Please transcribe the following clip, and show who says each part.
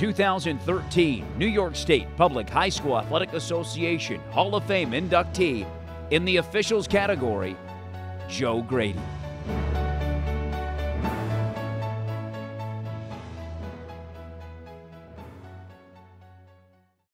Speaker 1: 2013 New York State Public High School Athletic Association Hall of Fame inductee in the officials category, Joe Grady.